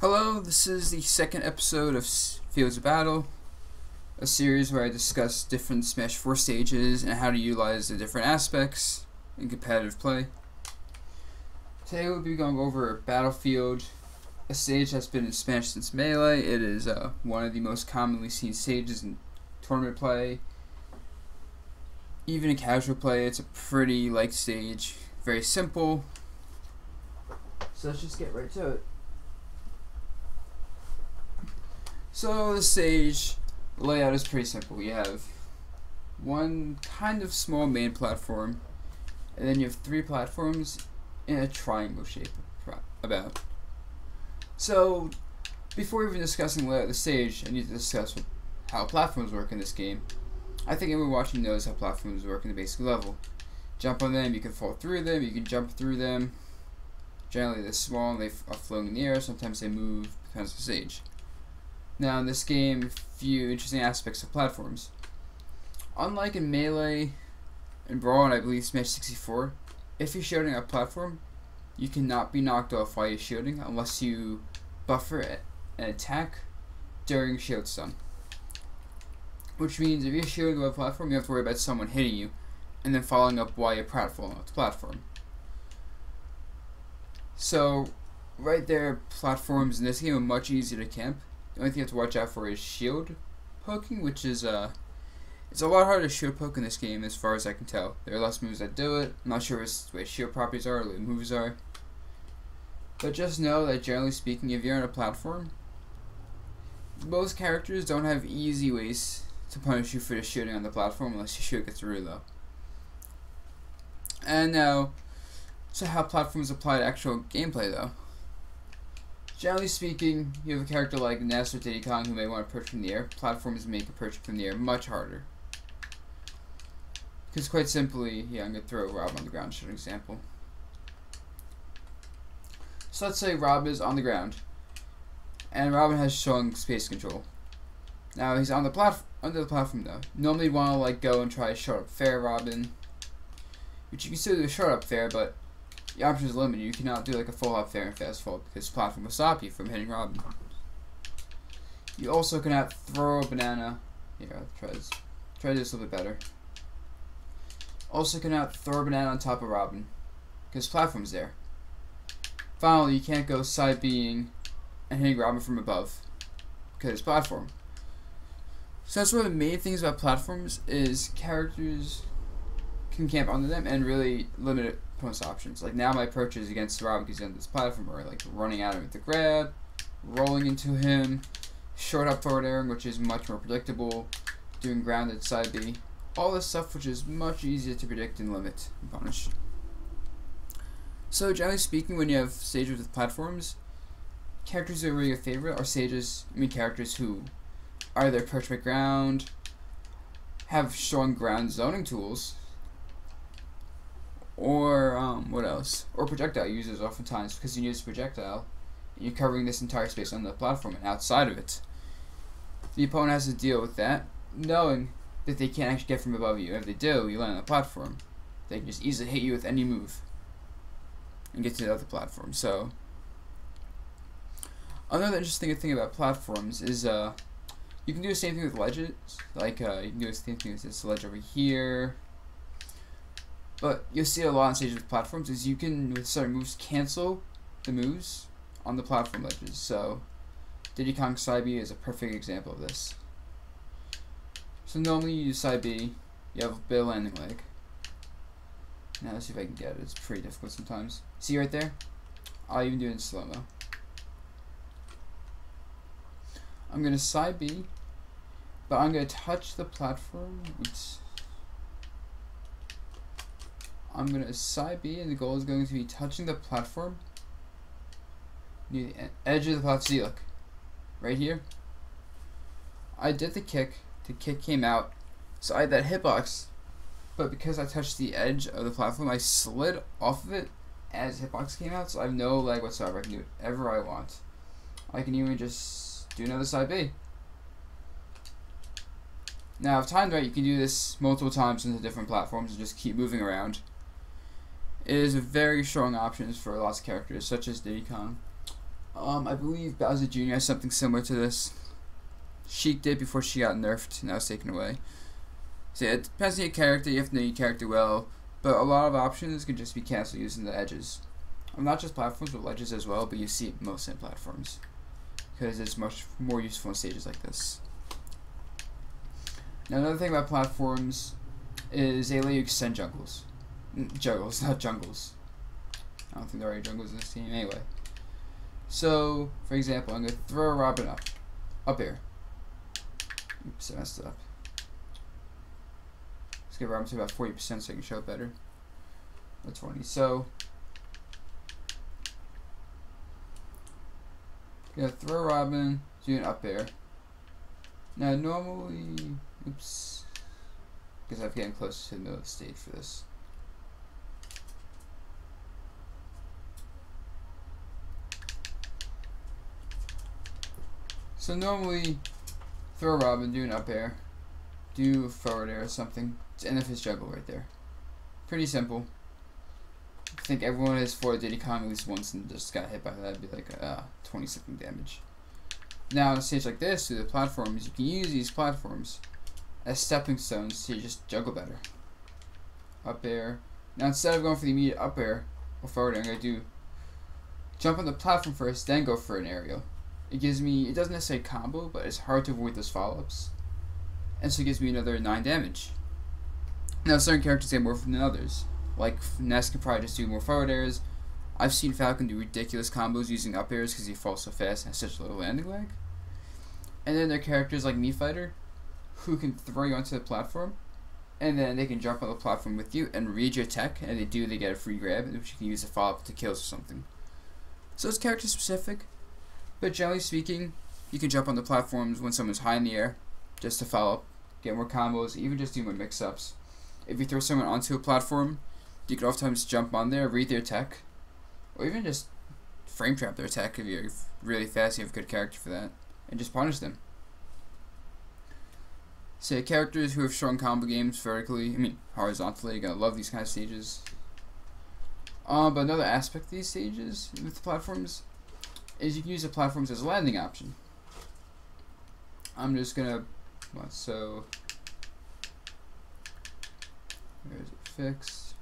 Hello, this is the second episode of Fields of Battle, a series where I discuss different Smash 4 stages and how to utilize the different aspects in competitive play. Today we'll be going over Battlefield, a stage that's been in Smash since Melee. It is uh, one of the most commonly seen stages in tournament play. Even in casual play, it's a pretty light stage, very simple. So let's just get right to it. So the stage layout is pretty simple. You have one kind of small main platform, and then you have three platforms in a triangle shape about. So before even discussing the layout of the stage, I need to discuss how platforms work in this game. I think everyone watching knows how platforms work in the basic level. Jump on them, you can fall through them, you can jump through them. Generally they're small and they are floating in the air, sometimes they move, depends on the stage. Now in this game, a few interesting aspects of platforms. Unlike in Melee and Brawl and I believe Smash 64, if you're shielding a platform, you cannot be knocked off while you're shielding unless you buffer an attack during shield stun. Which means if you're shielding a platform, you have to worry about someone hitting you and then following up while you're falling off the platform. So, right there, platforms in this game are much easier to camp the only thing you have to watch out for is shield poking, which is uh, it's a lot harder to shield poke in this game as far as I can tell. There are less moves that do it. I'm not sure what shield properties are or the moves are. But just know that generally speaking, if you're on a platform, most characters don't have easy ways to punish you for just shielding on the platform unless your shield gets really low. And now, so how platforms apply to actual gameplay though. Generally speaking, you have a character like Ness or Diddy Kong who may want to perch from the air. Platforms make a perch from the air much harder. Because quite simply, yeah, I'm going to throw Rob on the ground as an example. So let's say Rob is on the ground. And Robin has strong space control. Now he's on the platform under the platform though. Normally want to like go and try to short hop fair Robin. Which you can still do a short hop fair, but the options are limited. You cannot do like a full hop fair and fast fall because the platform will stop you from hitting Robin. You also cannot throw a banana. Here, try this. Try this a little bit better. Also cannot throw a banana on top of Robin because platform's there. Finally, you can't go side being and hitting Robin from above because platform. So that's one of the main things about platforms is characters can camp under them and really limit options. Like now my approach is against Rob because he's on this platform or like running at him with the grab, rolling into him, short hop forward airing, which is much more predictable, doing grounded side B. All this stuff which is much easier to predict and limit and punish. So generally speaking, when you have stages with platforms, characters that are really your favorite are stages, I mean characters who either perch my ground, have strong ground zoning tools, or um, what else? Or projectile users oftentimes because you use projectile, you're covering this entire space on the platform and outside of it. The opponent has to deal with that, knowing that they can't actually get from above you. If they do, you land on the platform. They can just easily hit you with any move and get to the other platform. So another interesting thing about platforms is uh, you can do the same thing with ledges. Like uh, you can do the same thing with this ledge over here but you'll see a lot on stages with platforms is you can with certain moves cancel the moves on the platform ledges. So Diddy Kong side B is a perfect example of this. So normally you use side B, you have a bit of landing lag. Now let's see if I can get it. It's pretty difficult sometimes. See right there? I'll even do it in slow-mo. I'm going to side B, but I'm going to touch the platform. Oops. I'm going to side B, and the goal is going to be touching the platform near the edge of the platform. See, look, right here. I did the kick. The kick came out, so I had that hitbox. But because I touched the edge of the platform, I slid off of it as hitbox came out, so I have no lag whatsoever. I can do whatever I want. I can even just do another side B. Now, if timed right, you can do this multiple times into different platforms and just keep moving around. Is a very strong option for lots of characters, such as Diddy Kong. Um, I believe Bowser Jr. has something similar to this. Sheik did before she got nerfed, now was taken away. So yeah, it depends on your character, you have to know your character well, but a lot of options can just be canceled using the edges. Um, not just platforms, but ledges as well, but you see it most in platforms. Because it's much more useful in stages like this. Now another thing about platforms is they let you extend jungles. Juggles, not jungles. I don't think there are any jungles in this team. Anyway. So, for example, I'm going to throw Robin up. Up here. Oops, I messed it up. Let's get Robin to about 40% so I can show it better. Or 20. So, gonna throw Robin, do an up air. Now, normally, oops, because I'm getting close to the middle of the stage for this. So normally, throw Robin, do an up air, do a forward air or something. It's end of his juggle right there. Pretty simple. I think everyone has fought Diddy Kong at least once and just got hit by that. It'd be like uh, 20 something damage. Now, on a stage like this, through the platforms, you can use these platforms as stepping stones to just juggle better. Up air. Now, instead of going for the immediate up air or forward I'm going to do jump on the platform first, then go for an aerial. It gives me, it doesn't necessarily combo, but it's hard to avoid those follow-ups. And so it gives me another 9 damage. Now, certain characters get more than others. Like, Ness can probably just do more forward airs. I've seen Falcon do ridiculous combos using up airs because he falls so fast and has such a little landing lag. And then there are characters like Mii Fighter, who can throw you onto the platform, and then they can jump on the platform with you and read your tech, and they do, they get a free grab, which you can use to follow up to kills or something. So it's character specific, but generally speaking, you can jump on the platforms when someone's high in the air, just to follow up, get more combos, even just do more mix-ups. If you throw someone onto a platform, you can oftentimes jump on there, read their tech, or even just frame trap their tech if you're really fast, you have a good character for that, and just punish them. Say characters who have strong combo games vertically, I mean horizontally, you're gonna love these kind of stages. Um, but another aspect of these stages with the platforms is you can use the platforms as a landing option. I'm just gonna, so, where is it fixed?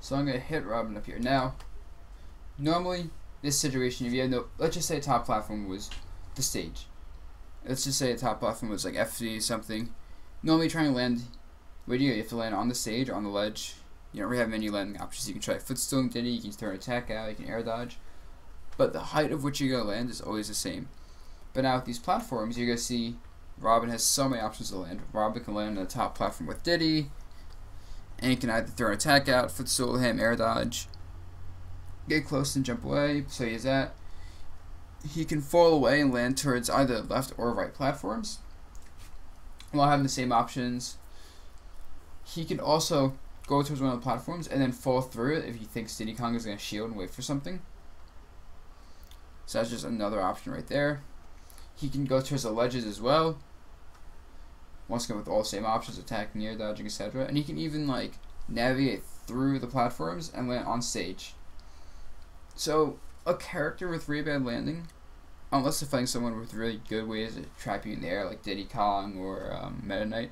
So I'm gonna hit Robin up here. Now, normally this situation, if you had no, let's just say top platform was the stage. Let's just say a top platform was like FD something. Normally trying to land, what do you, you have to land on the stage, or on the ledge, you don't really have many landing options. You can try footstool Diddy, you can throw an attack out, you can air dodge. But the height of which you're going to land is always the same. But now with these platforms, you're going to see Robin has so many options to land. Robin can land on the top platform with Diddy. And he can either throw an attack out, footstool him, air dodge. Get close and jump away, so he that. He can fall away and land towards either left or right platforms. While having the same options. He can also go towards one of the platforms, and then fall through it if you think Diddy Kong is going to shield and wait for something. So that's just another option right there. He can go towards the ledges as well. Once again with all the same options, attacking, air dodging, etc. And he can even like navigate through the platforms and land on stage. So a character with really bad landing, unless they're fighting someone with really good ways to trap you in the air, like Diddy Kong or um, Meta Knight,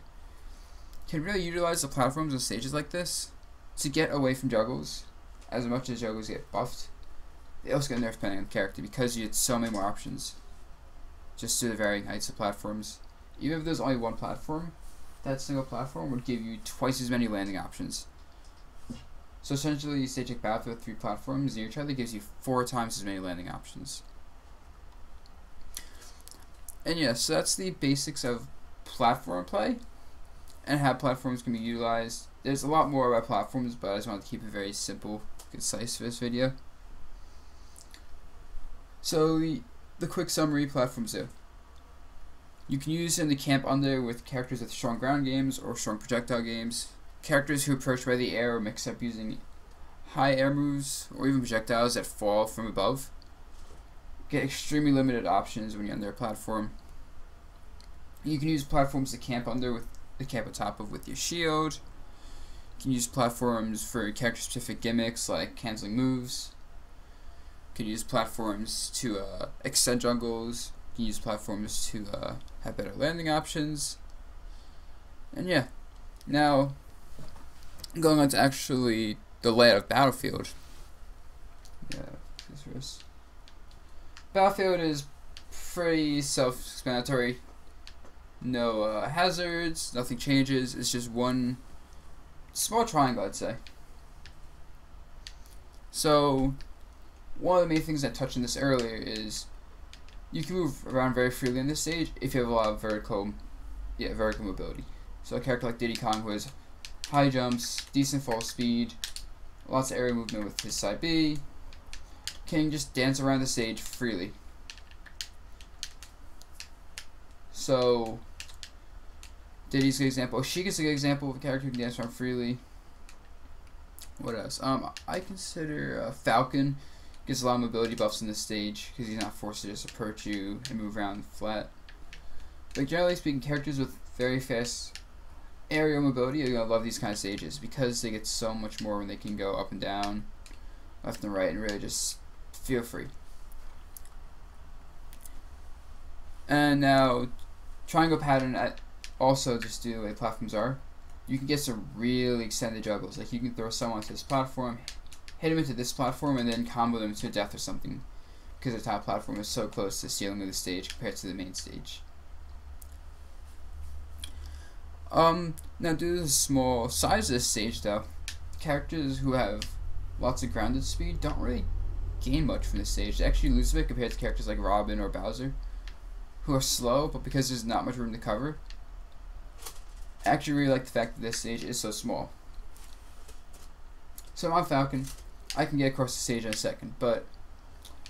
can really utilize the platforms and stages like this to get away from juggles. As much as juggles get buffed, they also get nerfed depending on the character because you get so many more options just to the varying heights of platforms. Even if there's only one platform, that single platform would give you twice as many landing options. So essentially, you stage like Battlefield with three platforms, and each other gives you four times as many landing options. And yes, yeah, so that's the basics of platform play and how platforms can be utilized. There's a lot more about platforms, but I just wanted to keep it very simple, concise for this video. So the, quick summary platforms there. You can use in the camp under with characters with strong ground games or strong projectile games, characters who approach by the air or mix up using high air moves, or even projectiles that fall from above. Get extremely limited options when you're under a platform. You can use platforms to camp under with the camp on top of with your shield. You can use platforms for character-specific gimmicks like canceling moves. You can use platforms to uh, extend jungles. You can use platforms to uh, have better landing options. And yeah, now going on to actually the layout of Battlefield. Yeah, this. Battlefield is pretty self-explanatory. No uh, hazards, nothing changes. It's just one small triangle, I'd say. So, one of the main things I touched on this earlier is you can move around very freely on this stage if you have a lot of vertical, yeah, vertical mobility. So a character like Diddy Kong who has high jumps, decent fall speed, lots of area movement with his side B, can just dance around the stage freely. So, Diddy's a good example. Sheik's a good example of a character who can dance around freely. What else? Um, I consider uh, Falcon gets a lot of mobility buffs in the stage because he's not forced to just approach you and move around flat. But generally speaking, characters with very fast aerial mobility are gonna love these kind of stages because they get so much more when they can go up and down, left and right, and really just feel free. And now, triangle pattern at also just do the way platforms are. You can get some really extended juggles. Like you can throw someone to this platform, hit them into this platform, and then combo them to death or something. Because the top platform is so close to the ceiling of the stage compared to the main stage. Um, now due to the small size of this stage though, characters who have lots of grounded speed don't really gain much from this stage. They actually lose a bit compared to characters like Robin or Bowser, who are slow, but because there's not much room to cover, I actually really like the fact that this stage is so small. So I'm Falcon, I can get across the stage in a second, but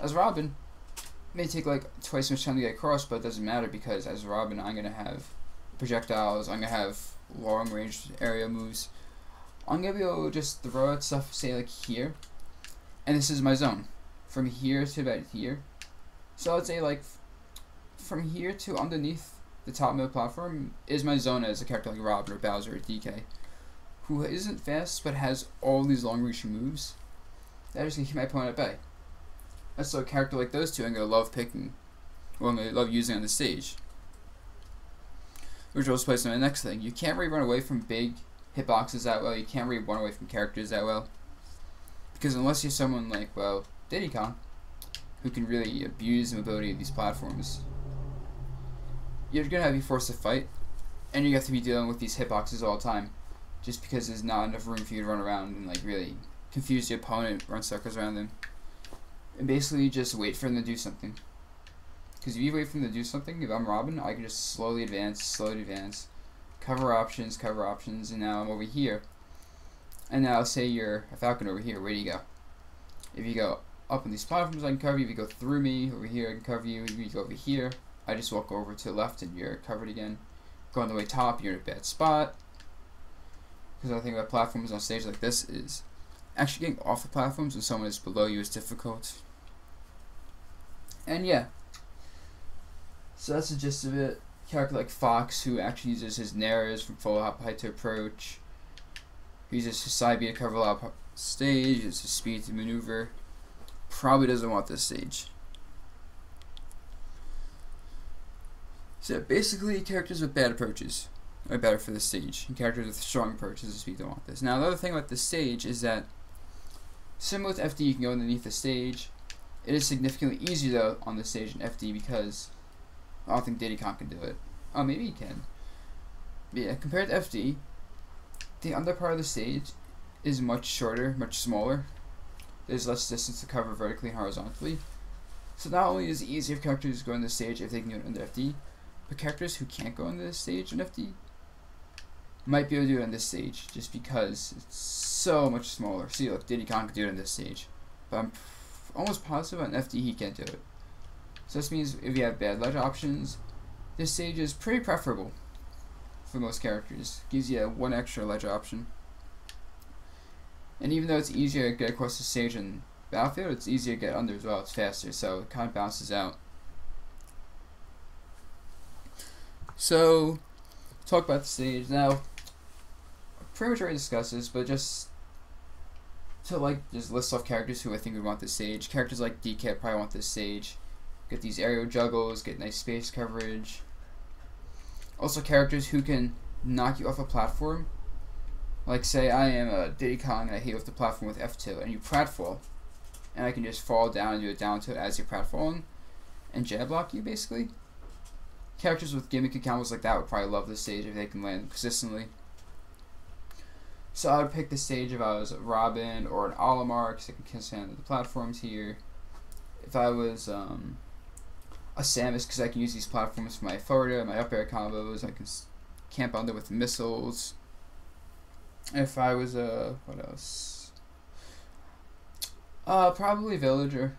as Robin, it may take like twice as much time to get across, but it doesn't matter because as Robin, I'm gonna have projectiles. I'm gonna have long range area moves. I'm gonna be able to just throw out stuff, say like here, and this is my zone, from here to about here. So I'd say like from here to underneath the top middle platform is my zone as a character like Robin or Bowser or DK, who isn't fast but has all these long reaching moves. That is gonna keep my opponent at bay. And so a character like those two I'm gonna love picking, or I'm gonna love using on the stage which was placed on the next thing. You can't really run away from big hitboxes that well. You can't really run away from characters that well. Because unless you're someone like, well, Diddy Kong, who can really abuse the mobility of these platforms, you're to be forced to fight, and you have to be dealing with these hitboxes all the time, just because there's not enough room for you to run around and like really confuse the opponent, run circles around them, and basically just wait for them to do something. Because if you wait for them to do something, if I'm Robin, I can just slowly advance, slowly advance, cover options, cover options, and now I'm over here. And now say you're a Falcon over here, where do you go? If you go up on these platforms, I can cover you. If you go through me, over here, I can cover you. If you go over here, I just walk over to the left and you're covered again. Go on the way top, you're in a bad spot. Because the thing about platforms on stage like this is actually getting off the platforms when someone is below you is difficult. And yeah, so that's the gist of it. Character like Fox, who actually uses his Nairs from full hop height to approach. He uses his side B to cover a lot of stage, uses his speed to maneuver. Probably doesn't want this stage. So basically, characters with bad approaches are better for the stage, and characters with strong approaches speed don't want this. Now, the other thing about the stage is that, similar with FD, you can go underneath the stage. It is significantly easier though on the stage in FD because I don't think Diddy Kong can do it. Oh, maybe he can. But yeah, compared to FD, the under part of the stage is much shorter, much smaller. There's less distance to cover vertically and horizontally. So not only is it easier for characters to go on the stage if they can do it under FD, but characters who can't go on the stage in FD might be able to do it on this stage just because it's so much smaller. See, look, Diddy Kong can do it on this stage, but I'm almost positive on FD he can't do it. So this means if you have bad ledge options, this stage is pretty preferable for most characters. Gives you one extra ledge option. And even though it's easier to get across the stage in Battlefield, it's easier to get under as well. It's faster, so it kind of bounces out. So, talk about the stage. Now, pretty much already discussed this, but just to like just list off characters who I think would want this stage. Characters like DK probably want this stage. Get these aerial juggles, get nice space coverage. Also characters who can knock you off a platform. Like say I am a Diddy Kong and I hit off the platform with F2 and you pratfall. And I can just fall down and do a down tilt as you're pratfalling and jab block you basically. Characters with gimmicky combos like that would probably love this stage if they can land consistently. So I would pick the stage if I was Robin or an Olimar because I can stand the platforms here. If I was um, a Samus because I can use these platforms for my forward air, my up air combos. I can camp under with missiles. If I was a what else? Uh, probably Villager.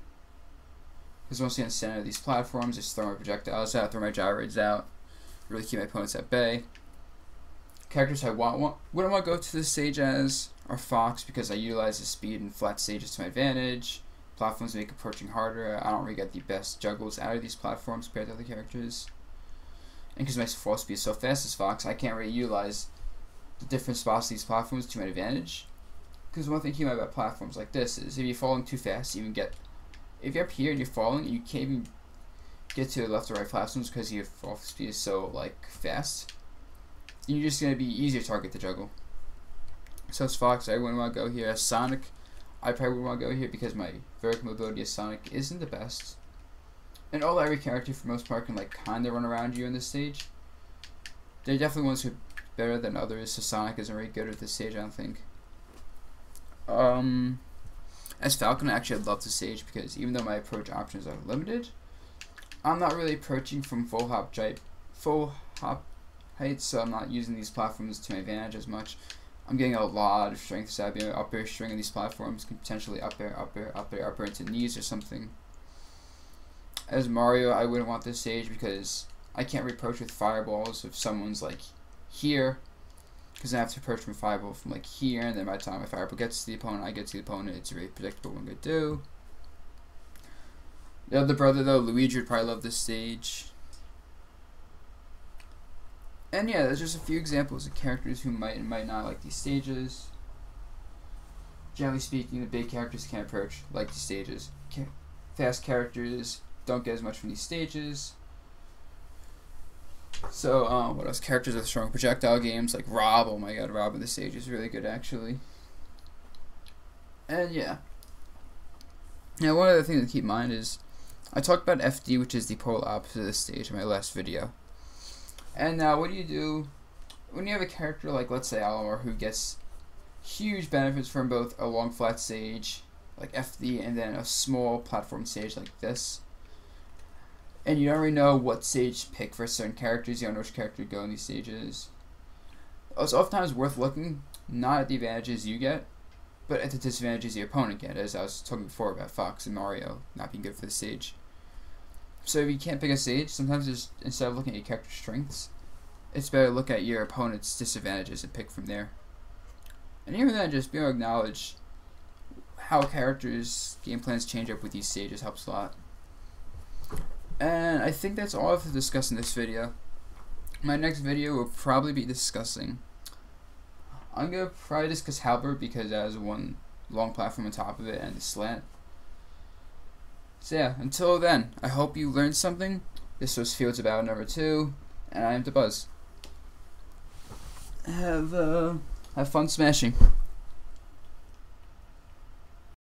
Because once the center of these platforms, just throw my projectiles out, throw my gyroids out, really keep my opponents at bay characters I want, want wouldn't want to go to the stage as are Fox because I utilize the speed and flat stages to my advantage. Platforms make approaching harder. I don't really get the best juggles out of these platforms compared to other characters. And because my fall speed is so fast as Fox, I can't really utilize the different spots of these platforms to my advantage. Because one thing you might about platforms like this is if you're falling too fast, you even get if you're up here and you're falling, you can't even get to the left or right platforms because your fall speed is so like fast you're just going to be easier target to juggle. So as Fox, I wouldn't want to go here. As Sonic, I probably wouldn't want to go here because my vertical mobility as Sonic isn't the best. And all every character for most part can like kind of run around you in this stage. They're definitely ones who are better than others, so Sonic isn't very good at this stage, I don't think. Um, as Falcon, actually love this stage because even though my approach options are limited, I'm not really approaching from full hop full hop height, so I'm not using these platforms to my advantage as much. I'm getting a lot of strength stabbing up air string on these platforms, can potentially up air, up air, up air, up air into knees or something. As Mario, I wouldn't want this stage because I can't approach with fireballs if someone's like here, because I have to approach from fireball from like here, and then by the time my fireball gets to the opponent, I get to the opponent. It's really predictable what I'm gonna do. The other brother though, Luigi would probably love this stage. And yeah, there's just a few examples of characters who might and might not like these stages. Generally speaking, the big characters can't approach like these stages. Fast characters don't get as much from these stages. So, um, what else? Characters with strong projectile games like Rob. Oh my god, Rob in the stage is really good actually. And yeah. Now, one other thing to keep in mind is I talked about FD, which is the polar opposite of this stage in my last video. And now, what do you do when you have a character like, let's say, Olimar, who gets huge benefits from both a long flat stage, like FD, and then a small platform stage like this? And you don't really know what stage to pick for certain characters, you don't know which character to go in these stages. It's oftentimes worth looking not at the advantages you get, but at the disadvantages your opponent get, as I was talking before about Fox and Mario not being good for the stage. So if you can't pick a stage, sometimes just instead of looking at your character strengths, it's better to look at your opponent's disadvantages and pick from there. And even then, just being able to acknowledge how characters' game plans change up with these stages helps a lot. And I think that's all I have to discuss in this video. My next video will probably be discussing. I'm gonna probably discuss Halberd because it has one long platform on top of it and a slant. So yeah, until then, I hope you learned something. This was Fields of Battle number two, and I am Dabuz. Have uh, have fun smashing.